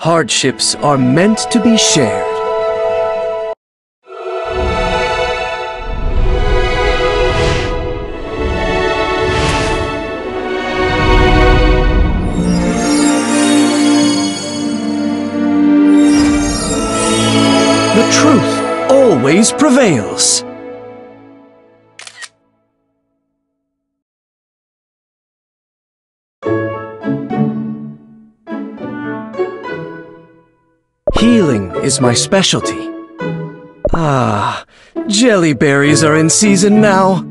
Hardships are meant to be shared. The truth always prevails. Healing is my specialty. Ah, jelly berries are in season now.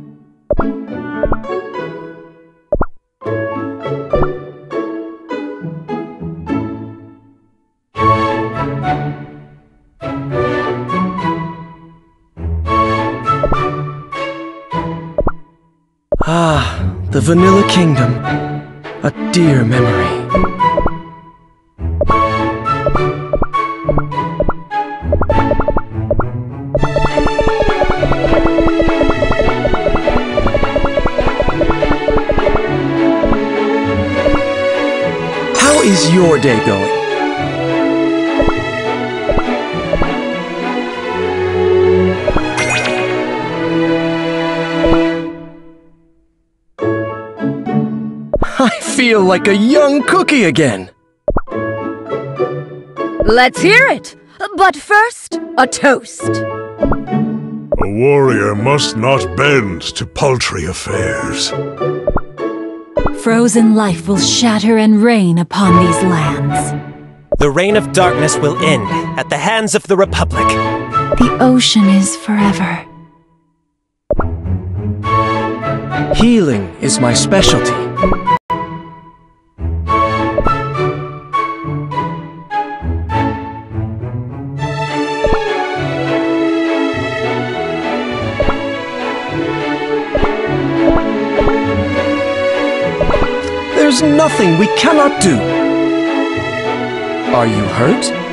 Ah, the Vanilla Kingdom. A dear memory. Is your day going? I feel like a young cookie again. Let's hear it! But first, a toast. A warrior must not bend to paltry affairs. Frozen life will shatter and rain upon these lands. The reign of darkness will end at the hands of the Republic. The ocean is forever. Healing is my specialty. There's nothing we cannot do. Are you hurt?